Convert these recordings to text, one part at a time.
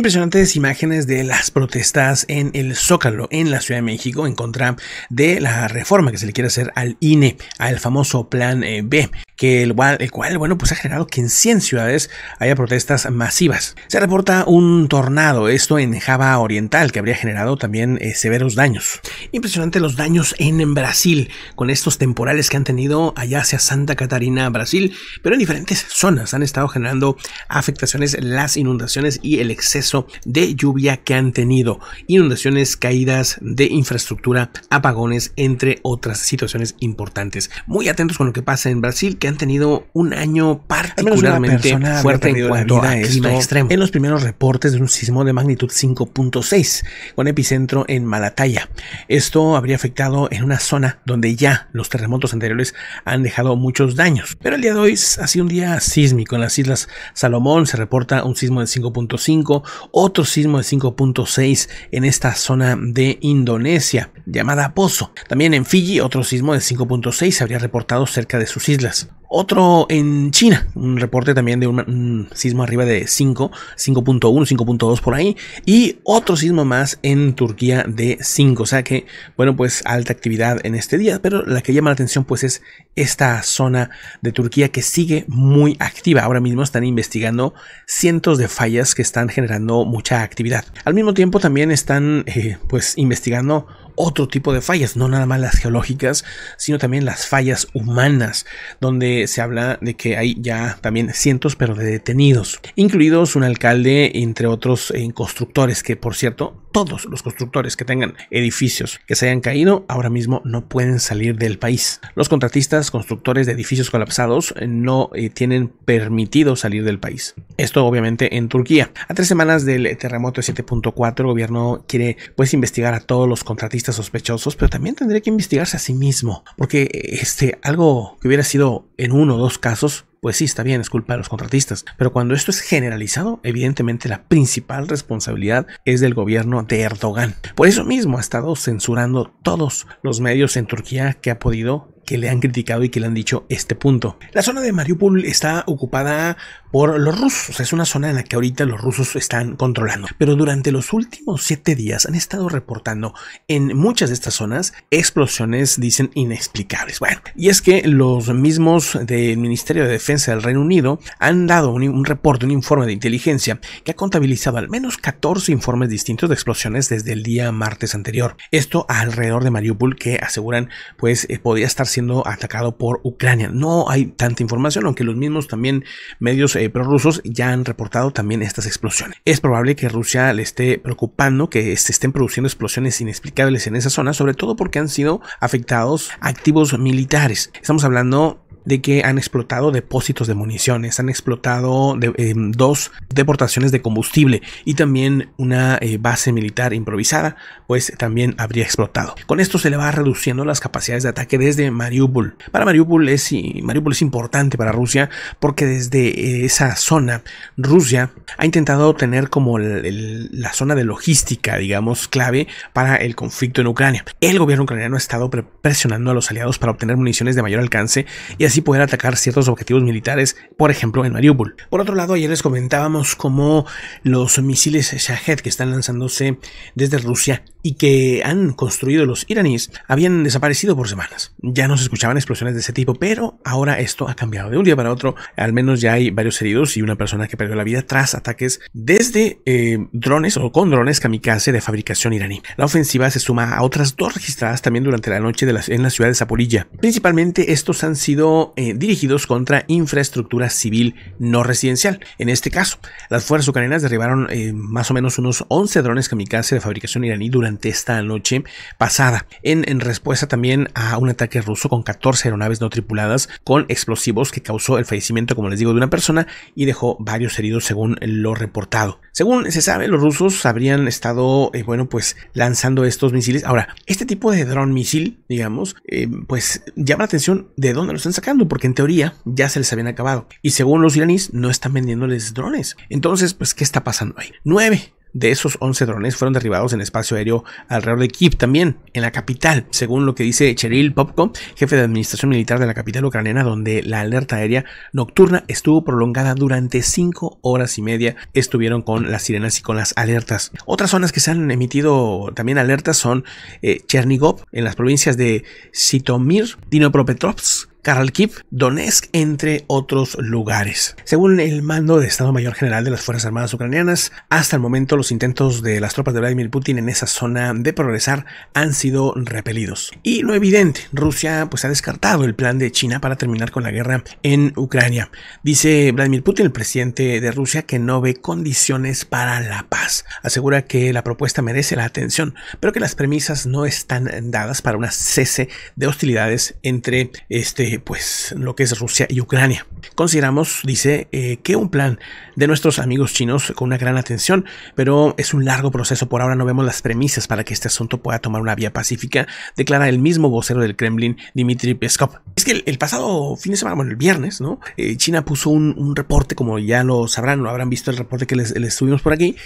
Impresionantes imágenes de las protestas en el Zócalo, en la Ciudad de México, en contra de la reforma que se le quiere hacer al INE, al famoso Plan eh, B, que el cual, bueno, pues ha generado que en 100 ciudades haya protestas masivas. Se reporta un tornado, esto en Java Oriental, que habría generado también eh, severos daños. Impresionante los daños en Brasil, con estos temporales que han tenido allá hacia Santa Catarina, Brasil, pero en diferentes zonas han estado generando afectaciones, las inundaciones y el exceso de lluvia que han tenido, inundaciones, caídas de infraestructura, apagones, entre otras situaciones importantes. Muy atentos con lo que pasa en Brasil, que han tenido un año particularmente fuerte en cuanto a clima extremo. En los primeros reportes de un sismo de magnitud 5.6, con epicentro en Malataya. Esto habría afectado en una zona donde ya los terremotos anteriores han dejado muchos daños. Pero el día de hoy ha sido un día sísmico. En las Islas Salomón se reporta un sismo de 5.5, otro sismo de 5.6 en esta zona de Indonesia, llamada Pozo. También en Fiji, otro sismo de 5.6 se habría reportado cerca de sus islas. Otro en China, un reporte también de un, sismo arriba de 5, 5.1, 5.2 por ahí, y otro sismo más en Turquía de 5, o sea que, bueno, pues alta actividad en este día, pero la que llama la atención pues es esta zona de Turquía que sigue muy activa. Ahora mismo están investigando cientos de fallas que están generando mucha actividad. Al mismo tiempo también están eh, pues investigando otro tipo de fallas, no nada más las geológicas, sino también las fallas humanas, donde se habla de que hay ya también cientos pero de detenidos, incluidos un alcalde, entre otros en constructores, que por cierto, todos los constructores que tengan edificios que se hayan caído ahora mismo no pueden salir del país. Los contratistas constructores de edificios colapsados eh, no eh, tienen permitido salir del país. Esto obviamente en Turquía. A tres semanas del terremoto de 7.4 el gobierno quiere pues investigar a todos los contratistas sospechosos, pero también tendría que investigarse a sí mismo, porque este algo que hubiera sido en uno o dos casos pues sí, está bien, es culpa de los contratistas. Pero cuando esto es generalizado, evidentemente la principal responsabilidad es del gobierno de Erdogan. Por eso mismo ha estado censurando todos los medios en Turquía que ha podido que le han criticado y que le han dicho este punto. La zona de Mariupol está ocupada por los rusos, es una zona en la que ahorita los rusos están controlando, pero durante los últimos siete días han estado reportando en muchas de estas zonas explosiones, dicen, inexplicables. Bueno, y es que los mismos del Ministerio de Defensa del Reino Unido han dado un, un reporte, un informe de inteligencia que ha contabilizado al menos 14 informes distintos de explosiones desde el día martes anterior. Esto alrededor de Mariupol que aseguran pues eh, podría estar siendo atacado por Ucrania. No hay tanta información, aunque los mismos también medios eh, prorrusos ya han reportado también estas explosiones. Es probable que Rusia le esté preocupando que se estén produciendo explosiones inexplicables en esa zona, sobre todo porque han sido afectados activos militares. Estamos hablando de que han explotado depósitos de municiones, han explotado eh, dos deportaciones de combustible y también una eh, base militar improvisada, pues también habría explotado. Con esto se le va reduciendo las capacidades de ataque desde Mariupol. Para Mariupol es, Mariupol es importante para Rusia porque desde eh, esa zona Rusia ha intentado tener como la zona de logística, digamos, clave para el conflicto en Ucrania. El gobierno ucraniano ha estado presionando a los aliados para obtener municiones de mayor alcance y así poder atacar ciertos objetivos militares, por ejemplo en Mariupol. Por otro lado, ayer les comentábamos cómo los misiles Shahed que están lanzándose desde Rusia y que han construido los iraníes habían desaparecido por semanas. Ya no se escuchaban explosiones de ese tipo, pero ahora esto ha cambiado de un día para otro. Al menos ya hay varios heridos y una persona que perdió la vida tras ataques desde eh, drones o con drones kamikaze de fabricación iraní. La ofensiva se suma a otras dos registradas también durante la noche en la ciudad de Zaporilla. Principalmente estos han sido eh, dirigidos contra infraestructura civil no residencial. En este caso, las fuerzas ucranianas derribaron eh, más o menos unos 11 drones kamikaze de fabricación iraní durante esta noche pasada, en, en respuesta también a un ataque ruso con 14 aeronaves no tripuladas con explosivos que causó el fallecimiento, como les digo, de una persona y dejó varios heridos según lo reportado. Según se sabe, los rusos habrían estado, eh, bueno, pues lanzando estos misiles. Ahora, este tipo de dron misil, digamos, eh, pues llama la atención de dónde lo están sacando, porque en teoría ya se les habían acabado. Y según los iraníes, no están vendiéndoles drones. Entonces, pues, ¿qué está pasando ahí? Nueve de esos 11 drones fueron derribados en espacio aéreo alrededor de Kiev, también en la capital, según lo que dice Cheryl Popko, jefe de administración militar de la capital ucraniana, donde la alerta aérea nocturna estuvo prolongada durante 5 horas y media. Estuvieron con las sirenas y con las alertas. Otras zonas que se han emitido también alertas son eh, Chernigov, en las provincias de Sitomir, Dnipropetrovsk, Kharkiv, Donetsk, entre otros lugares. Según el mando de Estado Mayor General de las Fuerzas Armadas Ucranianas, hasta el momento los intentos de las tropas de Vladimir Putin en esa zona de progresar han sido repelidos. Y lo evidente, Rusia pues ha descartado el plan de China para terminar con la guerra en Ucrania. Dice Vladimir Putin, el presidente de Rusia, que no ve condiciones para la paz. Asegura que la propuesta merece la atención, pero que las premisas no están dadas para una cese de hostilidades entre este pues lo que es Rusia y Ucrania. Consideramos, dice, eh, que un plan de nuestros amigos chinos con una gran atención, pero es un largo proceso. Por ahora no vemos las premisas para que este asunto pueda tomar una vía pacífica, declara el mismo vocero del Kremlin, Dmitry Peskov. Es que el, pasado fin de semana, bueno, el viernes, ¿no? Eh, China puso un, reporte, como ya lo sabrán, o habrán visto el reporte que les, subimos por aquí,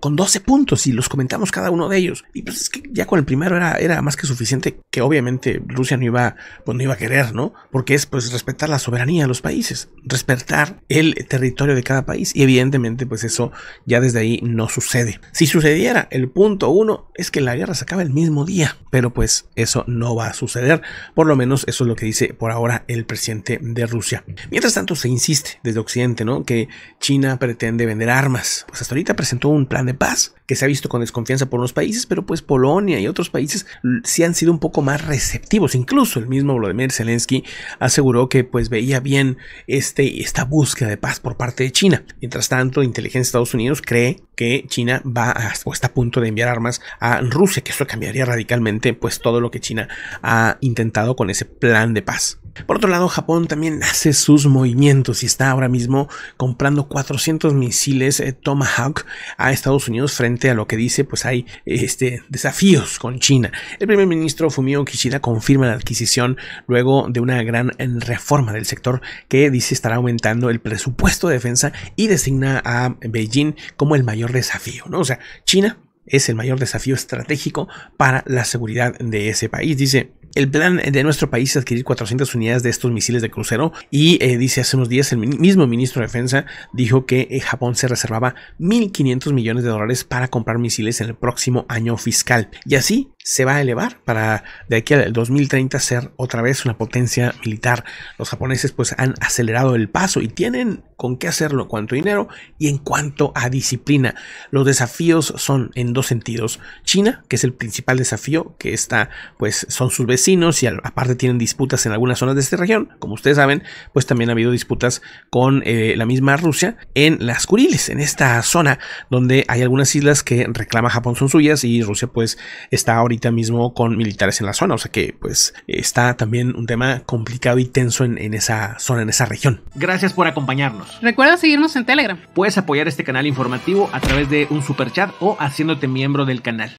con 12 puntos y los comentamos cada uno de ellos. Y pues es que ya con el primero era, era más que suficiente, que obviamente Rusia no iba, pues no iba a querer, ¿no? Porque es pues respetar la soberanía de los países, respetar el territorio de cada país y evidentemente pues eso ya desde ahí no sucede. Si sucediera, el punto uno es que la guerra se acaba el mismo día, pero pues eso no va a suceder. Por lo menos eso es lo que dice por ahora el presidente de Rusia. Mientras tanto se insiste desde Occidente, ¿no? Que China pretende vender armas. Pues hasta ahorita presentó un plan de paz que se ha visto con desconfianza por unos países, pero pues Polonia y otros países sí han sido un poco más receptivos. Incluso el mismo Vladimir Zelensky aseguró que pues veía bien este, esta búsqueda de paz por parte de China. Mientras tanto, inteligencia de Estados Unidos cree que China va a, o está a punto de enviar armas a Rusia, que eso cambiaría radicalmente pues todo lo que China ha intentado con ese plan de paz. Por otro lado, Japón también hace sus movimientos y está ahora mismo comprando 400 misiles eh, Tomahawk a Estados Unidos frente a lo que dice pues hay este, desafíos con China. El primer ministro Fumio Kishida confirma la adquisición luego de una gran reforma del sector que dice estará aumentando el presupuesto de defensa y designa a Beijing como el mayor desafío, ¿no? O sea, China es el mayor desafío estratégico para la seguridad de ese país. Dice, el plan de nuestro país es adquirir 400 unidades de estos misiles de crucero y eh, dice hace unos días el mismo ministro de Defensa dijo que eh, Japón se reservaba 1.500 millones de dólares para comprar misiles en el próximo año fiscal. Y así se va a elevar para de aquí al 2030 ser otra vez una potencia militar. Los japoneses pues han acelerado el paso y tienen con qué hacerlo a dinero y en cuanto a disciplina. Los desafíos son en dos sentidos. China, que es el principal desafío, que está pues son sus vecinos y aparte tienen disputas en algunas zonas de esta región. Como ustedes saben, pues también ha habido disputas con eh, la misma Rusia en las Kuriles, en esta zona donde hay algunas islas que reclama Japón son suyas y Rusia pues está ahorita mismo con militares en la zona. O sea que pues está también un tema complicado y tenso en, en esa zona, en esa región. Gracias por acompañarnos. Recuerda seguirnos en Telegram. Puedes apoyar este canal informativo a través de un super chat o haciéndote miembro del canal.